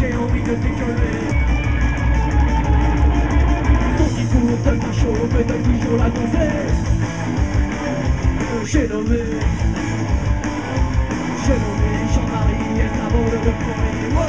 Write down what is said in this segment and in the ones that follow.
j'ai envie de dégueuler Son discours devient chaud, me donne toujours la nausée oh, J'ai nommé, j'ai nommé Jean-Marie et sa bande de premiers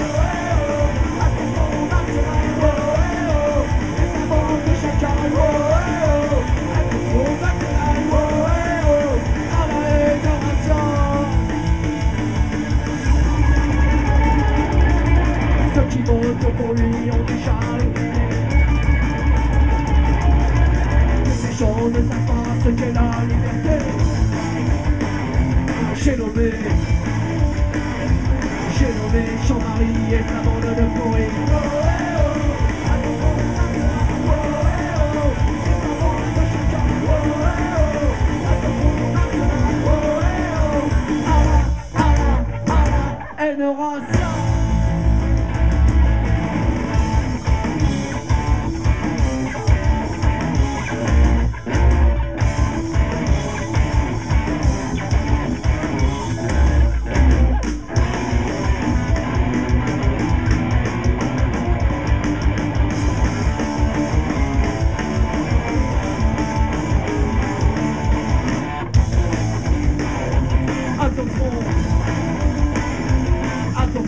d'autres que pour lui ont déchargé. Ces gens ne savent pas ce qu'est la liberté. J'ai nommé, j'ai nommé Jean-Marie et sa bande de pourris. elle ne ressort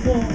before.